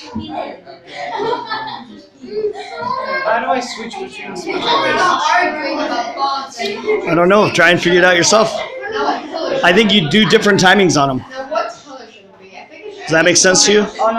How do I switch between I don't know. Try and figure it out yourself. I think you do different timings on them. Does that make sense to you? Oh,